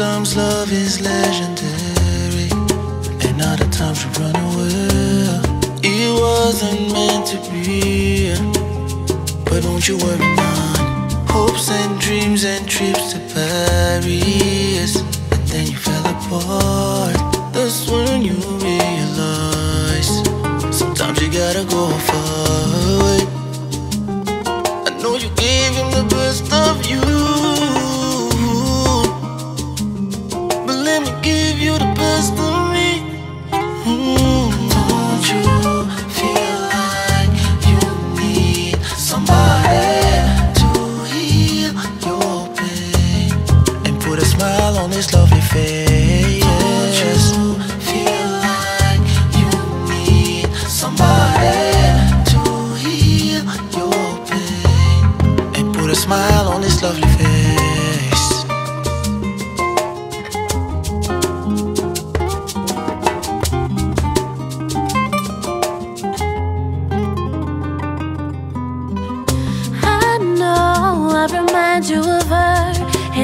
Sometimes love is legendary, and other times we run away. It wasn't meant to be, but don't you worry, none. Hopes and dreams and trips to Paris, and then you fell apart. That's when you realize sometimes you gotta go far away. I know you gave him the smile on this lovely face? Don't you feel like you need somebody to heal your pain and put a smile on this lovely face? I know I remind you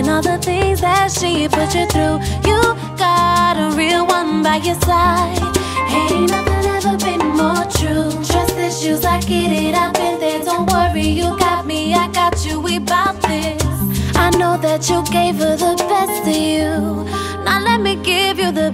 and all the things that she put you through. You got a real one by your side. Ain't nothing ever been more true. Trust issues, I get it, I've been there. Don't worry, you got me, I got you. We bout this. I know that you gave her the best of you. Now let me give you the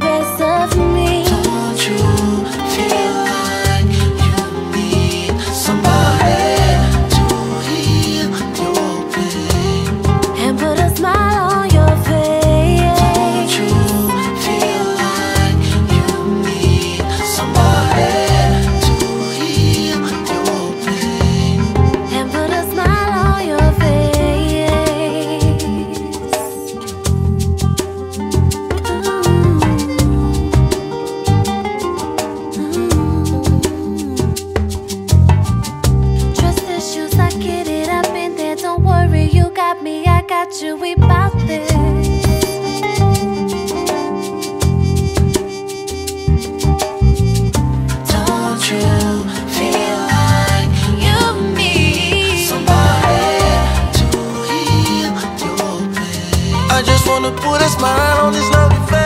I just wanna put a smile on this lonely face.